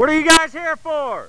What are you guys here for?